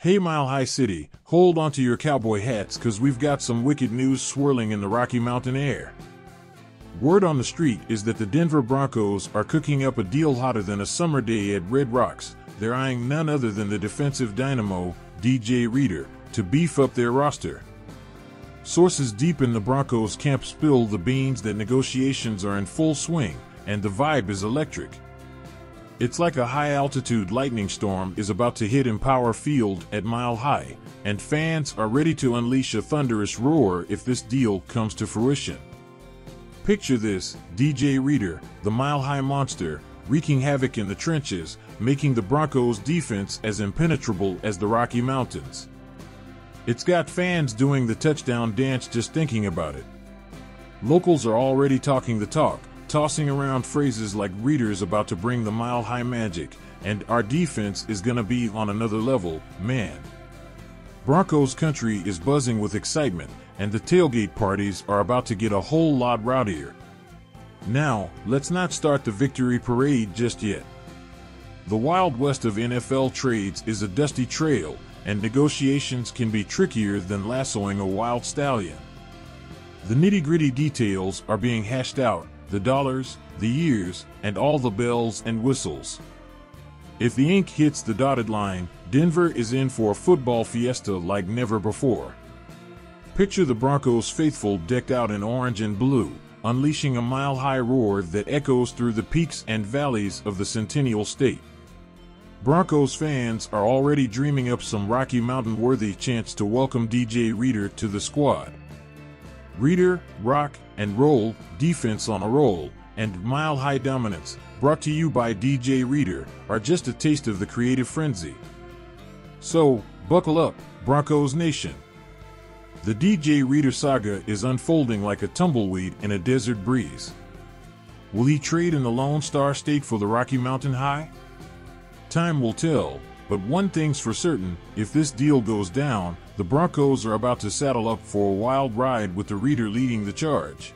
Hey Mile High City, hold on to your cowboy hats cause we've got some wicked news swirling in the Rocky Mountain air. Word on the street is that the Denver Broncos are cooking up a deal hotter than a summer day at Red Rocks. They're eyeing none other than the defensive dynamo, DJ Reader, to beef up their roster. Sources deep in the Broncos camp spill the beans that negotiations are in full swing, and the vibe is electric. It's like a high altitude lightning storm is about to hit Empower Field at Mile High, and fans are ready to unleash a thunderous roar if this deal comes to fruition. Picture this DJ Reader, the Mile High monster, wreaking havoc in the trenches, making the Broncos' defense as impenetrable as the Rocky Mountains. It's got fans doing the touchdown dance just thinking about it. Locals are already talking the talk, tossing around phrases like readers about to bring the mile high magic, and our defense is gonna be on another level, man. Broncos country is buzzing with excitement, and the tailgate parties are about to get a whole lot rowdier. Now, let's not start the victory parade just yet. The Wild West of NFL trades is a dusty trail, and negotiations can be trickier than lassoing a wild stallion. The nitty gritty details are being hashed out, the dollars, the years, and all the bells and whistles. If the ink hits the dotted line, Denver is in for a football fiesta like never before. Picture the Broncos faithful decked out in orange and blue, unleashing a mile high roar that echoes through the peaks and valleys of the Centennial State. Broncos fans are already dreaming up some Rocky Mountain worthy chants to welcome DJ Reader to the squad. Reader, Rock, and Roll, Defense on a Roll, and Mile High Dominance, brought to you by DJ Reader, are just a taste of the creative frenzy. So, buckle up, Broncos Nation. The DJ Reader saga is unfolding like a tumbleweed in a desert breeze. Will he trade in the Lone Star State for the Rocky Mountain High? Time will tell, but one thing's for certain if this deal goes down, the Broncos are about to saddle up for a wild ride with the Reader leading the charge.